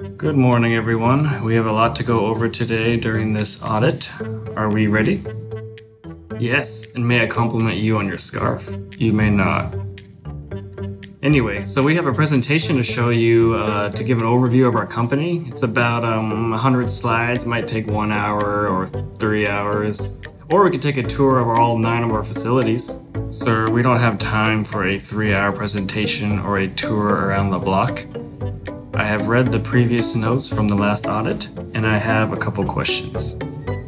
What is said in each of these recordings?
Good morning, everyone. We have a lot to go over today during this audit. Are we ready? Yes, and may I compliment you on your scarf? You may not. Anyway, so we have a presentation to show you uh, to give an overview of our company. It's about um, 100 slides, might take one hour or three hours. Or we could take a tour of all nine of our facilities. Sir, we don't have time for a three hour presentation or a tour around the block. I have read the previous notes from the last audit, and I have a couple questions.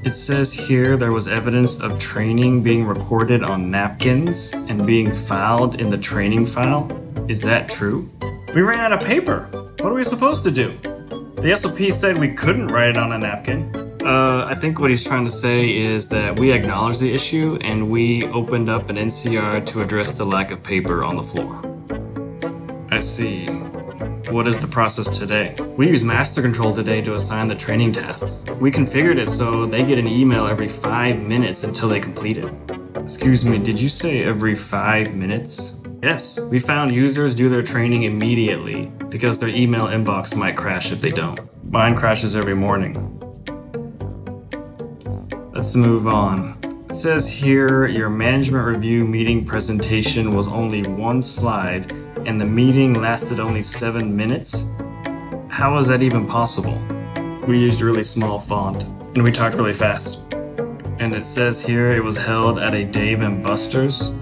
It says here there was evidence of training being recorded on napkins and being filed in the training file. Is that true? We ran out of paper. What are we supposed to do? The SOP said we couldn't write it on a napkin. Uh, I think what he's trying to say is that we acknowledge the issue and we opened up an NCR to address the lack of paper on the floor. I see. What is the process today? We use MasterControl today to assign the training tasks. We configured it so they get an email every five minutes until they complete it. Excuse me, did you say every five minutes? Yes, we found users do their training immediately because their email inbox might crash if they don't. Mine crashes every morning. Let's move on. It says here your management review meeting presentation was only one slide and the meeting lasted only seven minutes? How is that even possible? We used really small font and we talked really fast. And it says here it was held at a Dave and Buster's.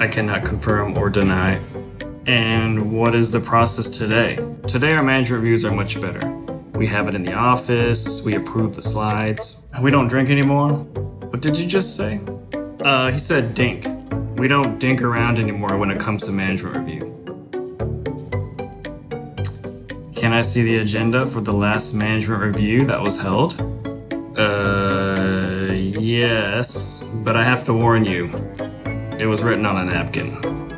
I cannot confirm or deny. And what is the process today? Today, our management reviews are much better. We have it in the office, we approve the slides. We don't drink anymore. What did you just say? Uh, he said dink. We don't dink around anymore when it comes to management review. Can I see the agenda for the last management review that was held? Uh, yes, but I have to warn you. It was written on a napkin.